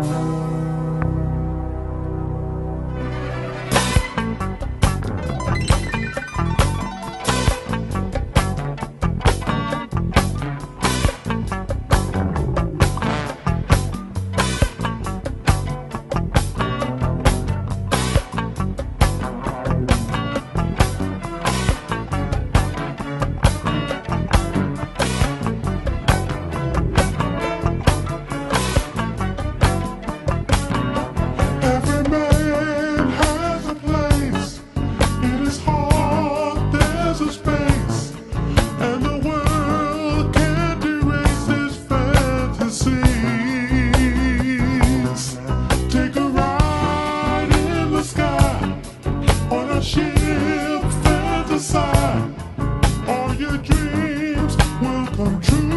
Bye. All your dreams will come true.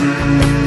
Mm-hmm.